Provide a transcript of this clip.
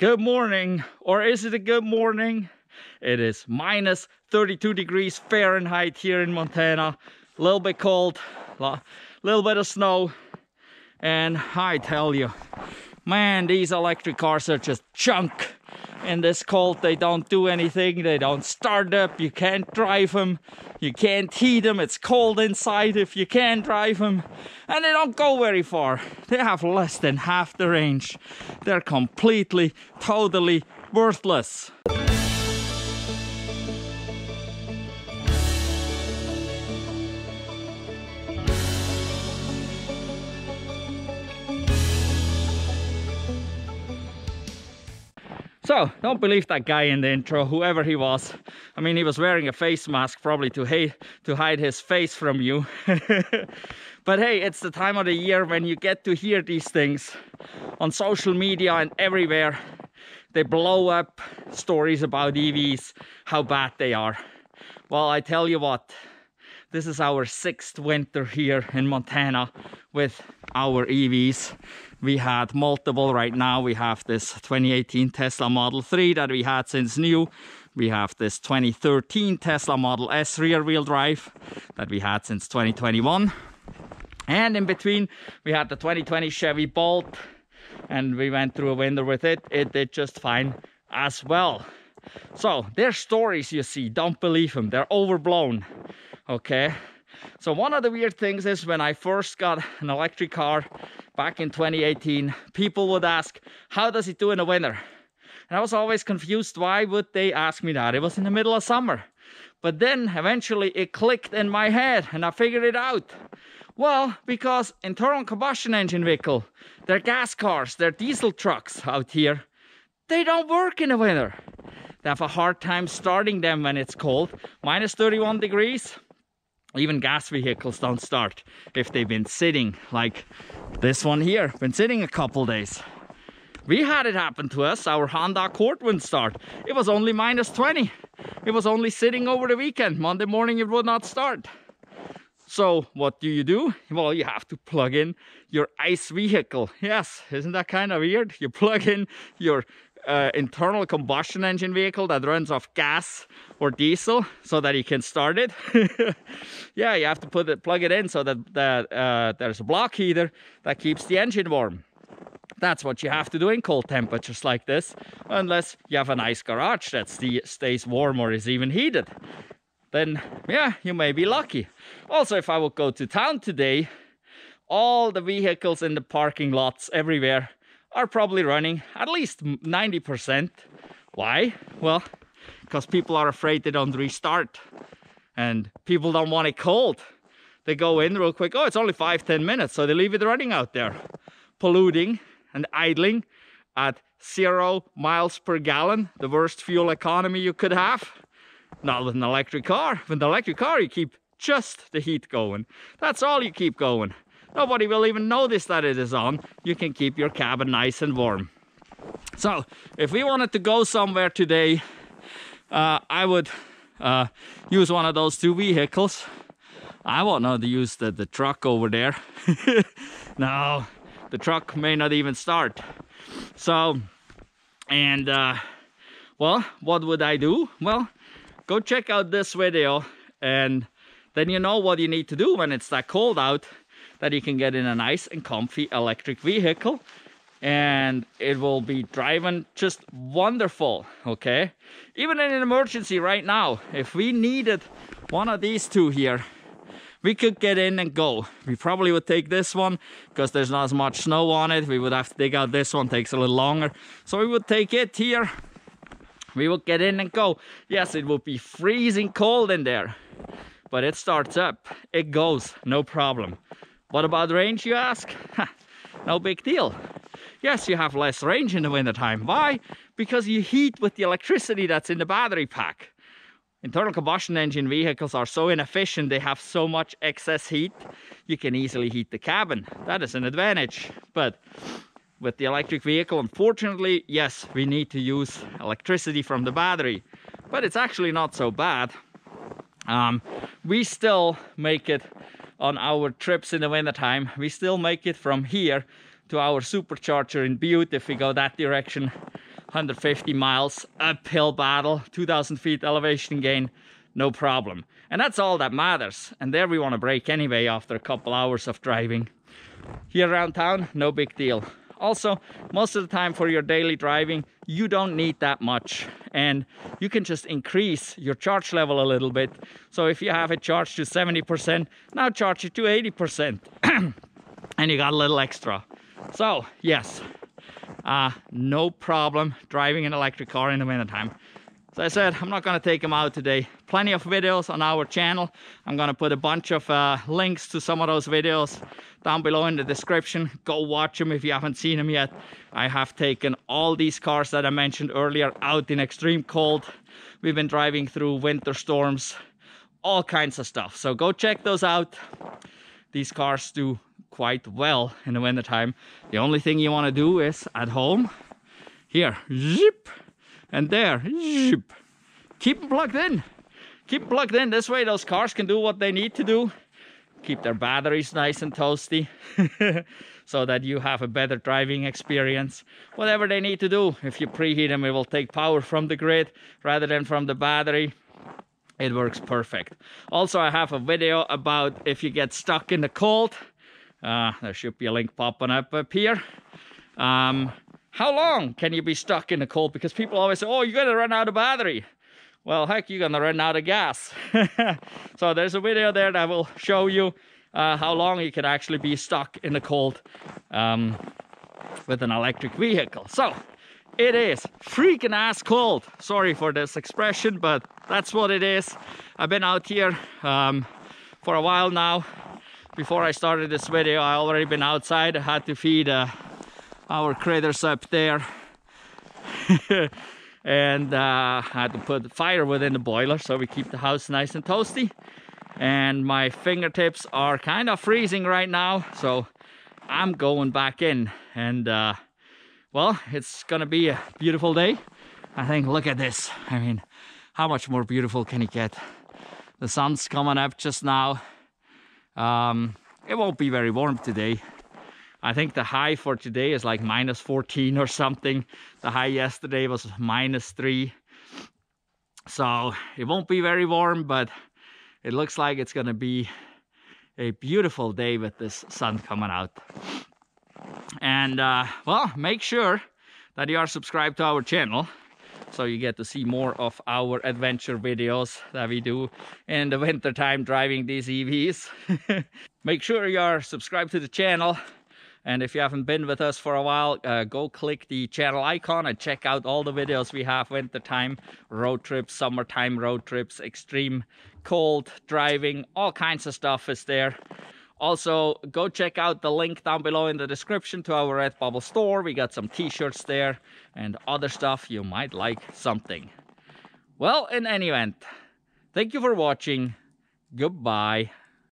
Good morning, or is it a good morning? It is minus 32 degrees Fahrenheit here in Montana. A little bit cold, a little bit of snow. And I tell you, man, these electric cars are just junk in this cold. They don't do anything. They don't start up. You can't drive them. You can't heat them. It's cold inside if you can't drive them. And they don't go very far. They have less than half the range. They're completely, totally worthless. So, don't believe that guy in the intro, whoever he was. I mean, he was wearing a face mask probably to, hate, to hide his face from you. but hey, it's the time of the year when you get to hear these things on social media and everywhere. They blow up stories about EVs, how bad they are. Well, I tell you what, this is our sixth winter here in Montana with our EVs we had multiple. Right now we have this 2018 tesla model 3 that we had since new. We have this 2013 tesla model s rear wheel drive that we had since 2021 and in between we had the 2020 chevy bolt and we went through a winter with it. It did just fine as well. So their stories you see. Don't believe them they're overblown okay? So one of the weird things is when I first got an electric car back in 2018, people would ask, how does it do in the winter? And I was always confused, why would they ask me that? It was in the middle of summer. But then eventually it clicked in my head and I figured it out. Well, because internal combustion engine vehicle, they're gas cars, they're diesel trucks out here, they don't work in the winter. They have a hard time starting them when it's cold, minus 31 degrees even gas vehicles don't start if they've been sitting like this one here. Been sitting a couple days. We had it happen to us. Our honda accord wouldn't start. It was only minus 20 it was only sitting over the weekend. Monday morning it would not start. So what do you do? Well you have to plug in your ice vehicle. Yes isn't that kind of weird? You plug in your uh, internal combustion engine vehicle that runs off gas or diesel so that you can start it. Yeah you have to put it plug it in so that, that uh, there's a block heater that keeps the engine warm. That's what you have to do in cold temperatures like this unless you have a nice garage that stays warm or is even heated. Then yeah you may be lucky. Also if i would go to town today all the vehicles in the parking lots everywhere are probably running at least 90%. Why? Well, because people are afraid they don't restart and people don't want it cold. They go in real quick, oh, it's only five, 10 minutes. So they leave it running out there, polluting and idling at zero miles per gallon, the worst fuel economy you could have. Not with an electric car. With an electric car, you keep just the heat going. That's all you keep going. Nobody will even notice that it is on. You can keep your cabin nice and warm. So if we wanted to go somewhere today, uh, I would uh, use one of those two vehicles. I won't know to use the, the truck over there. no, the truck may not even start. So, and uh, well, what would I do? Well, go check out this video and then you know what you need to do when it's that cold out that you can get in a nice and comfy electric vehicle. And it will be driving just wonderful okay? Even in an emergency right now if we needed one of these two here we could get in and go. We probably would take this one because there's not as much snow on it. We would have to dig out this one takes a little longer. So we would take it here. We would get in and go. Yes it would be freezing cold in there but it starts up. It goes. No problem what about range, you ask? no big deal. Yes, you have less range in the wintertime. Why? Because you heat with the electricity that's in the battery pack. Internal combustion engine vehicles are so inefficient, they have so much excess heat, you can easily heat the cabin. That is an advantage. But with the electric vehicle, unfortunately, yes, we need to use electricity from the battery. But it's actually not so bad. Um, we still make it on our trips in the wintertime. We still make it from here to our supercharger in Butte if we go that direction 150 miles uphill battle, 2000 feet elevation gain, no problem. And that's all that matters. And there we want to break anyway after a couple hours of driving. Here around town, no big deal. Also, most of the time for your daily driving, you don't need that much. And you can just increase your charge level a little bit. So if you have it charged to 70%, now charge it to 80%. and you got a little extra. So, yes, uh, no problem driving an electric car in the wintertime. So I said, I'm not gonna take them out today. Plenty of videos on our channel. I'm gonna put a bunch of uh, links to some of those videos down below in the description. Go watch them if you haven't seen them yet. I have taken all these cars that I mentioned earlier out in extreme cold. We've been driving through winter storms, all kinds of stuff. So go check those out. These cars do quite well in the wintertime. The only thing you wanna do is at home, here, zip, and there, keep them plugged in. Keep them plugged in. This way those cars can do what they need to do. Keep their batteries nice and toasty so that you have a better driving experience. Whatever they need to do. If you preheat them, it will take power from the grid rather than from the battery. It works perfect. Also, I have a video about if you get stuck in the cold. Uh, there should be a link popping up up here. Um, how long can you be stuck in the cold? Because people always say, oh, you're gonna run out of battery. Well, heck, you're gonna run out of gas. so there's a video there that will show you uh, how long you can actually be stuck in the cold um, with an electric vehicle. So it is freaking ass cold. Sorry for this expression, but that's what it is. I've been out here um, for a while now. Before I started this video, I already been outside. I had to feed uh, our craters up there. And uh, had to put fire within the boiler so we keep the house nice and toasty. And my fingertips are kind of freezing right now so I'm going back in. And uh, well it's gonna be a beautiful day. I think look at this. I mean how much more beautiful can it get? The sun's coming up just now. Um, it won't be very warm today I think the high for today is like minus 14 or something. The high yesterday was minus 3. So it won't be very warm, but it looks like it's going to be a beautiful day with this sun coming out. And uh, well, make sure that you are subscribed to our channel so you get to see more of our adventure videos that we do in the winter time driving these EVs. make sure you are subscribed to the channel and if you haven't been with us for a while, uh, go click the channel icon and check out all the videos we have wintertime, road trips, summertime road trips, extreme cold driving, all kinds of stuff is there. Also, go check out the link down below in the description to our Redbubble store. We got some t-shirts there and other stuff. You might like something. Well, in any event, thank you for watching. Goodbye.